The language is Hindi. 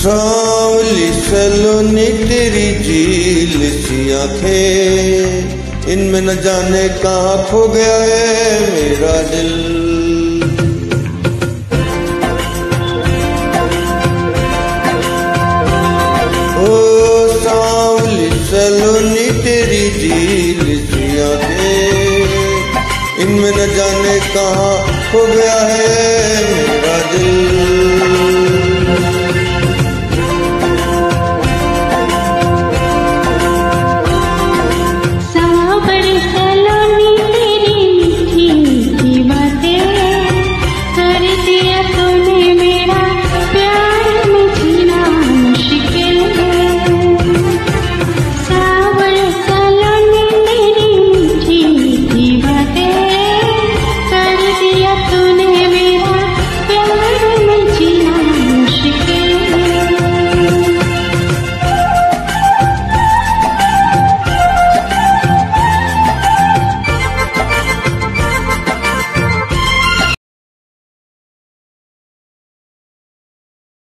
सावली सलोनी तेरी झील सी आँखें। इनमें न जाने कहाँ खो गया है मेरा दिल। ओ सावली सलोनी तेरी झील सी आँखें। इनमें न जाने कहाँ खो गया है मेरा